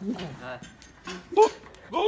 你滚开滚滚